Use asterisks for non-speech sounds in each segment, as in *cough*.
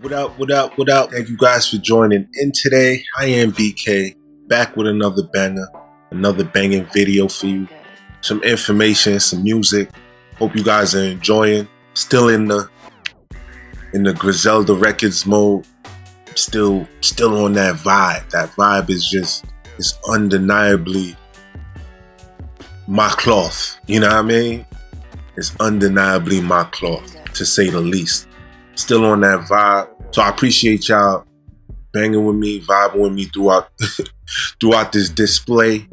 What up, what up, what up? Thank you guys for joining in today. I am BK, back with another banger, another banging video for you. Some information, some music. Hope you guys are enjoying. Still in the in the Griselda Records mode. Still still on that vibe. That vibe is just it's undeniably my cloth. You know what I mean? It's undeniably my cloth, to say the least still on that vibe. So I appreciate y'all banging with me, vibing with me throughout *laughs* throughout this display.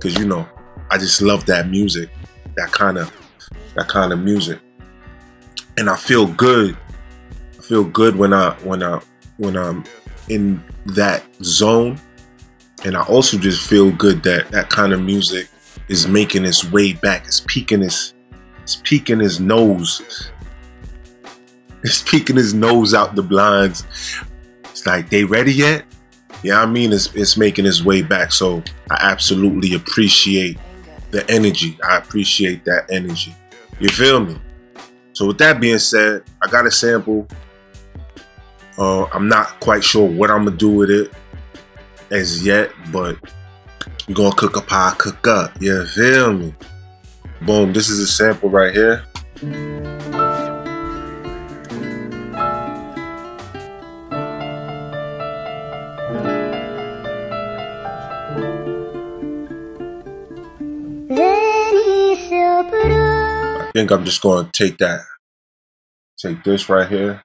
Cause you know, I just love that music. That kind of that kind of music. And I feel good. I feel good when I when I when I'm in that zone. And I also just feel good that that kind of music is making its way back. It's peeking its it's peeking his nose He's peeking his nose out the blinds. It's like, they ready yet? Yeah, I mean, it's, it's making its way back. So I absolutely appreciate the energy. I appreciate that energy. You feel me? So with that being said, I got a sample. Uh, I'm not quite sure what I'm gonna do with it as yet, but we're gonna cook a pie, cook up. You feel me? Boom, this is a sample right here. Think I'm just going to take that, take this right here.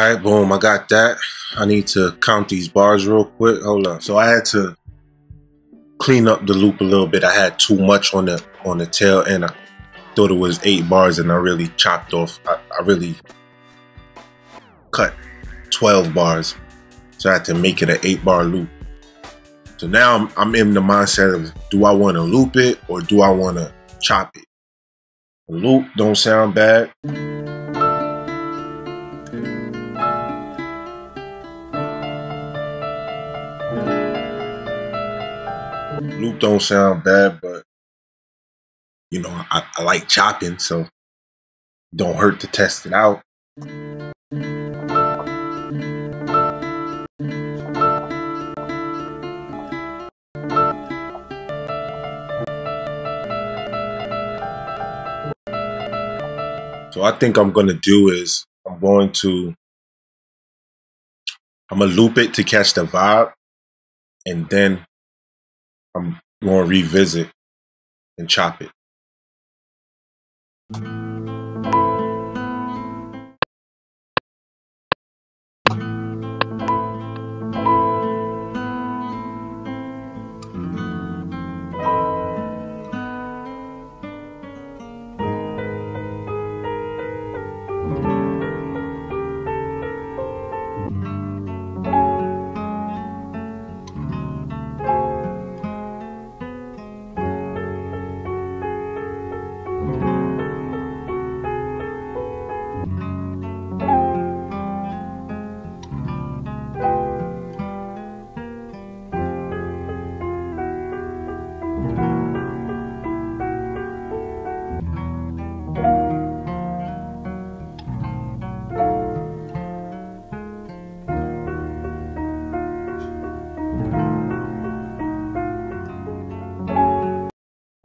All right, boom, I got that. I need to count these bars real quick. Hold on. So I had to clean up the loop a little bit. I had too much on the on the tail and I thought it was eight bars and I really chopped off. I, I really cut 12 bars. So I had to make it an eight bar loop. So now I'm, I'm in the mindset of do I want to loop it or do I want to chop it? Loop don't sound bad. Loop don't sound bad, but you know, I, I like chopping, so don't hurt to test it out. So I think I'm gonna do is I'm going to I'm gonna loop it to catch the vibe, and then I'm going to revisit and chop it.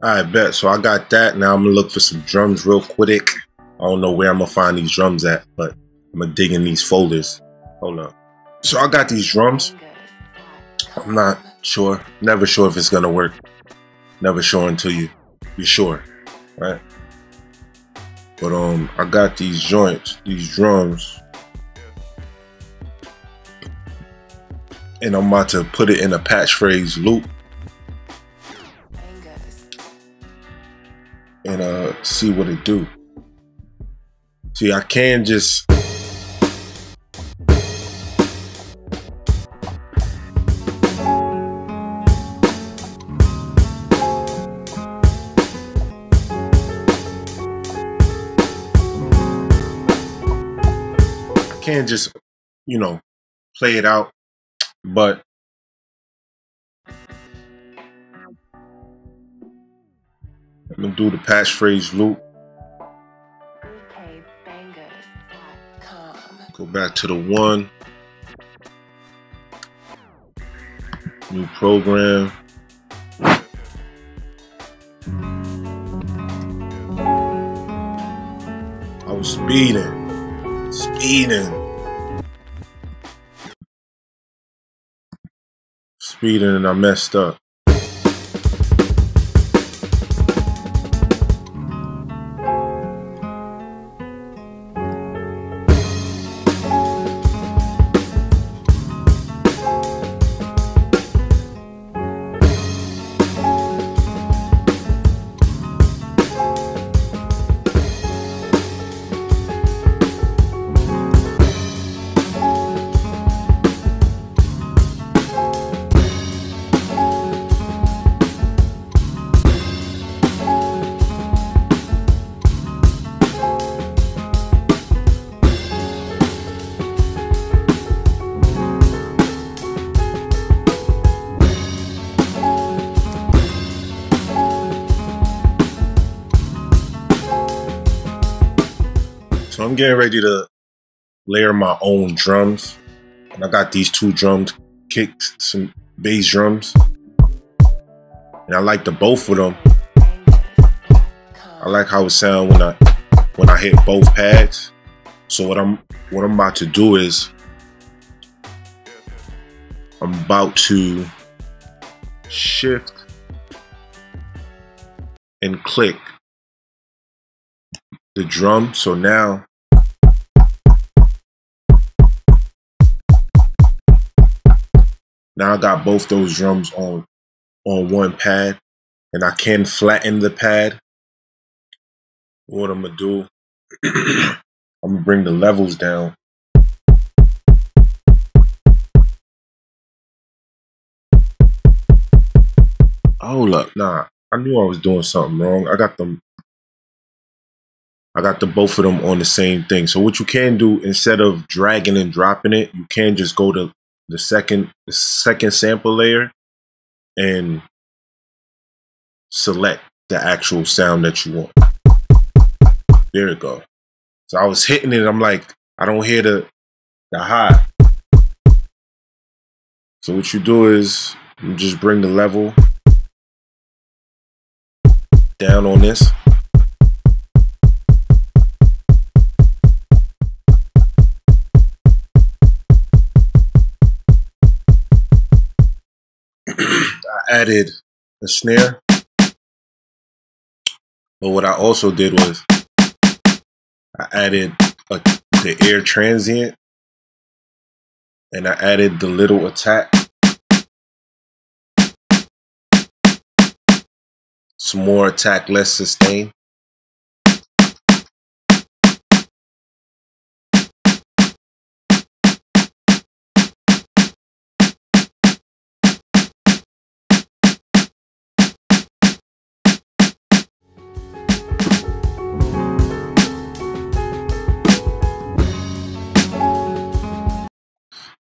I bet. So I got that. Now I'm gonna look for some drums real quick. I don't know where I'm gonna find these drums at, but I'm gonna dig in these folders. Hold on. So I got these drums. I'm not sure. Never sure if it's gonna work. Never sure until you you're sure, right? But um, I got these joints, these drums, and I'm about to put it in a patch phrase loop and uh see what it do. See, I can just can't just, you know, play it out. But I'm gonna do the patch phrase loop. Go back to the one. New program. I was speeding. Speeding. Speeding and I messed up. Getting ready to layer my own drums. And I got these two drums, kicks, some bass drums. And I like the both of them. I like how it sound when I when I hit both pads. So what I'm what I'm about to do is I'm about to shift and click the drum. So now now I got both those drums on on one pad and I can flatten the pad. What I'm gonna do, *clears throat* I'm gonna bring the levels down. Hold up, nah. I knew I was doing something wrong. I got them I got the both of them on the same thing. So what you can do instead of dragging and dropping it, you can just go to the second the second sample layer and select the actual sound that you want. There it go. So I was hitting it, I'm like, I don't hear the the high. So what you do is you just bring the level down on this. Added a snare. But what I also did was I added a, the air transient and I added the little attack. Some more attack, less sustain.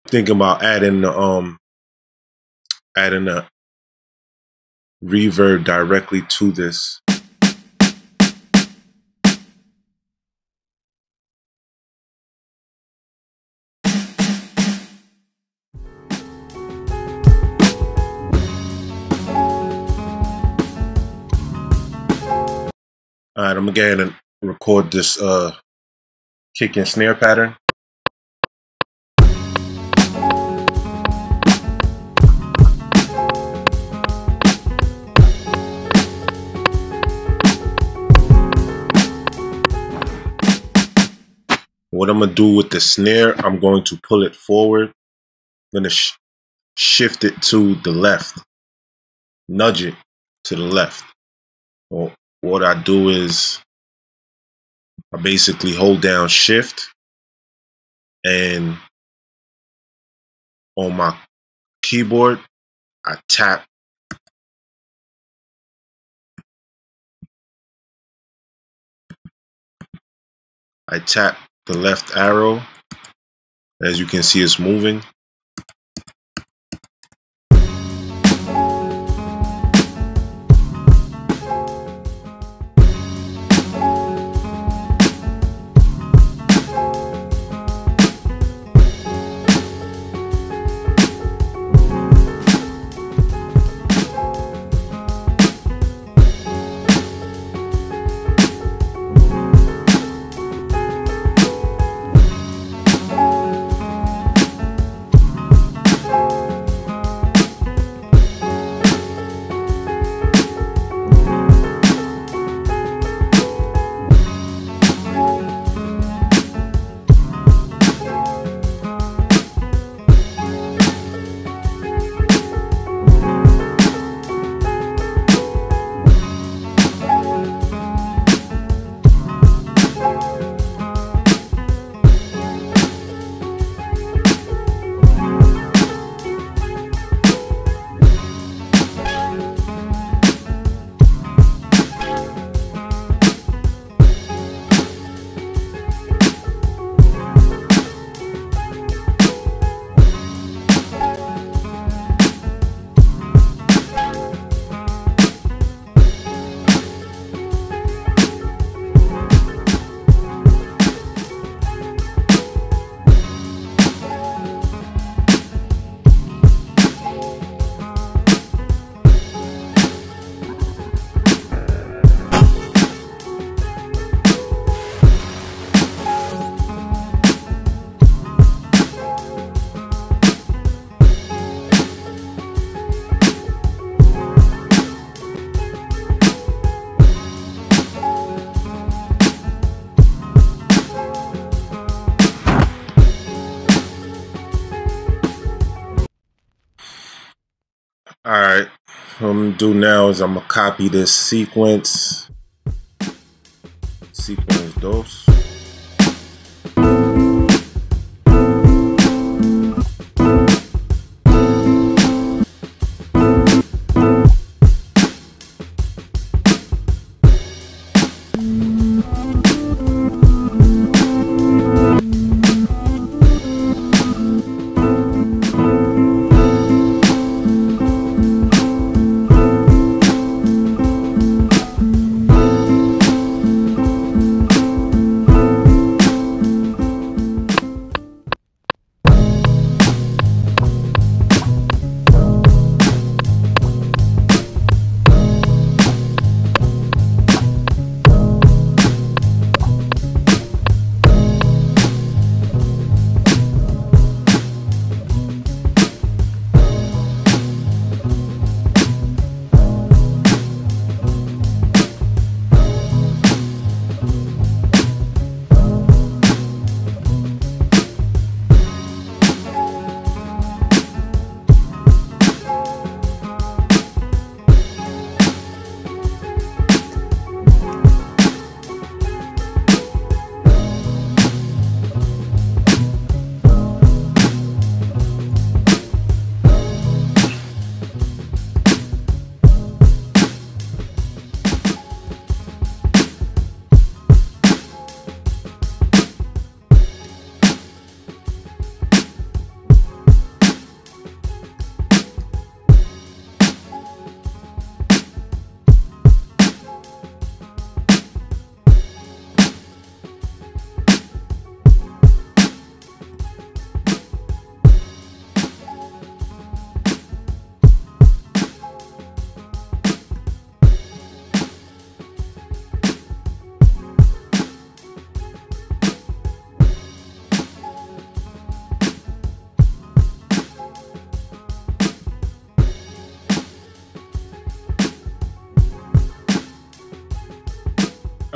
Thinking about adding the um adding a reverb directly to this. All right, I'm gonna go ahead and record this uh kick and snare pattern. What I'm gonna do with the snare, I'm going to pull it forward. I'm gonna sh shift it to the left, nudge it to the left. Well, what I do is I basically hold down shift and on my keyboard, I tap I tap the left arrow. As you can see, it's moving. Do now is I'm gonna copy this sequence, sequence dos.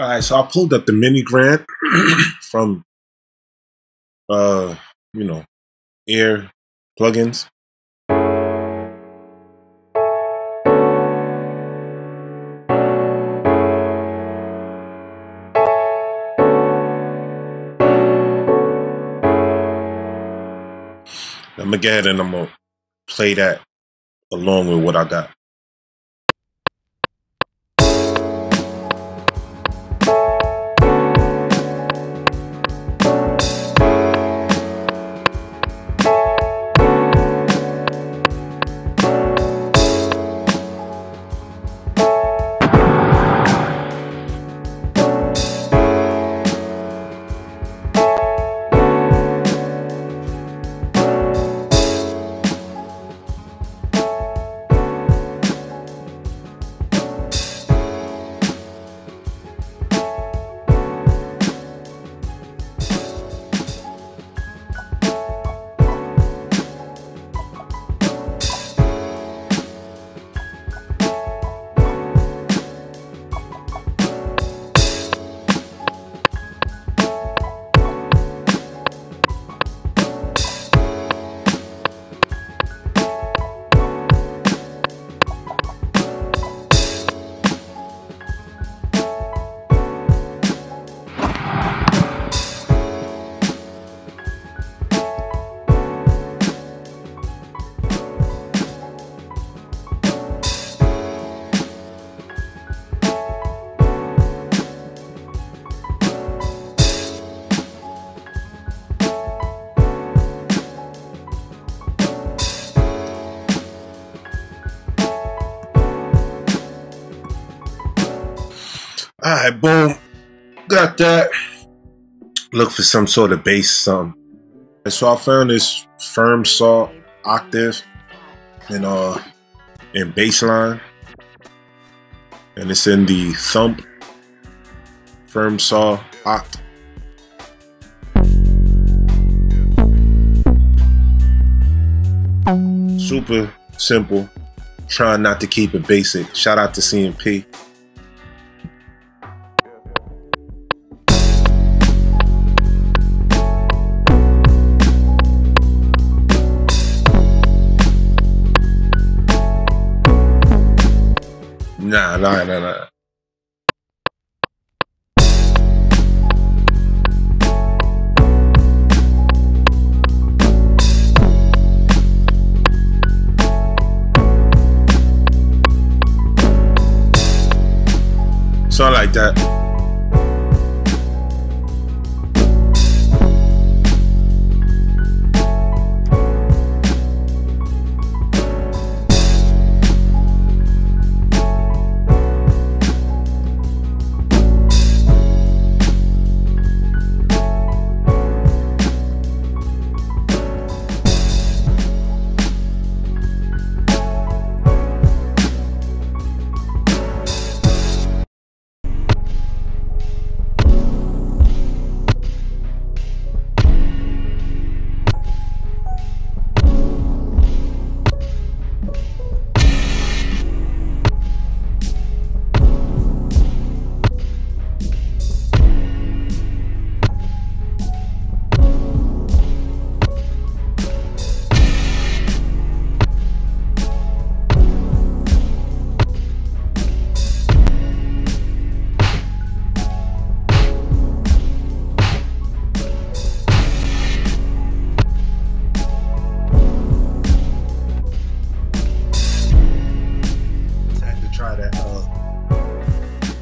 All right, so I pulled up the Mini Grand *clears throat* from, uh, you know, Air plugins. I'm gonna go ahead and I'm gonna play that along with what I got. Right, boom. Got that. Look for some sort of bass something. And so I found this firm saw octave in uh in bass line. And it's in the thump firm saw oct. Super simple. Trying not to keep it basic. Shout out to CMP. Nah, nah, nah, nah. Something like that.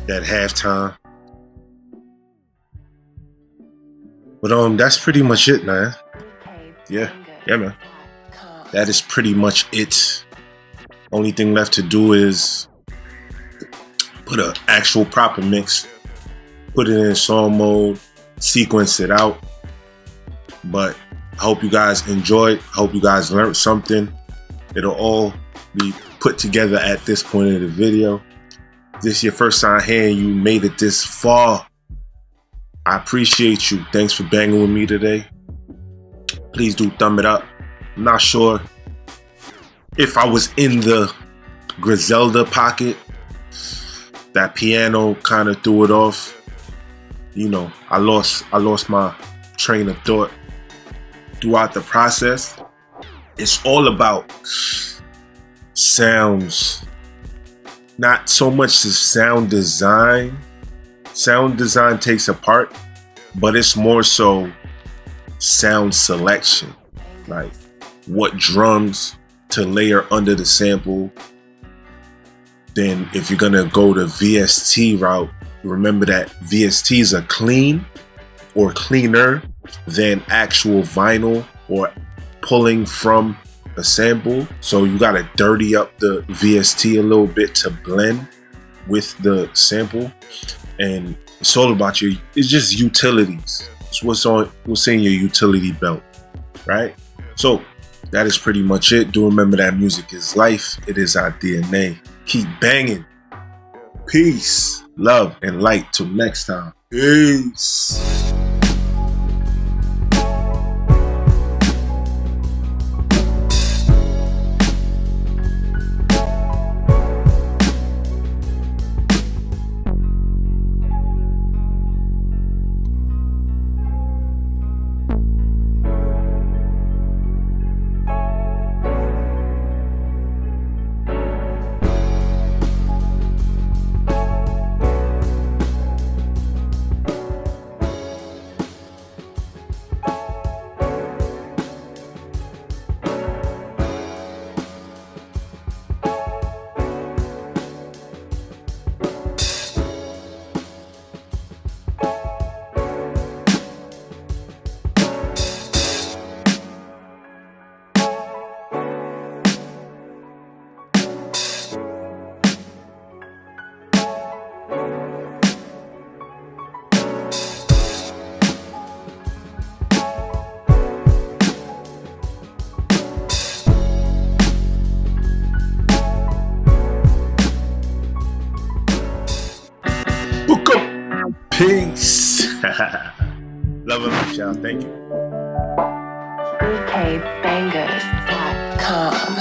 That halftime. But um that's pretty much it, man. Yeah, yeah, man. That is pretty much it. Only thing left to do is put an actual proper mix, put it in song mode, sequence it out. But I hope you guys enjoyed. I hope you guys learned something. It'll all be put together at this point in the video. This is your first time here and you made it this far. I appreciate you. Thanks for banging with me today. Please do thumb it up. I'm not sure if I was in the Griselda pocket. That piano kind of threw it off. You know, I lost I lost my train of thought throughout the process. It's all about sounds. Not so much the sound design. Sound design takes a part, but it's more so sound selection. Like what drums to layer under the sample. Then if you're gonna go the VST route, remember that VSTs are clean or cleaner than actual vinyl or pulling from a sample. So you gotta dirty up the VST a little bit to blend with the sample. And it's all about your it's just utilities. It's what's on what's in your utility belt. Right? So that is pretty much it. Do remember that music is life. It is our DNA. Keep banging. Peace, love, and light. Till next time. Peace. Y'all. Thank you. BKBangers.com.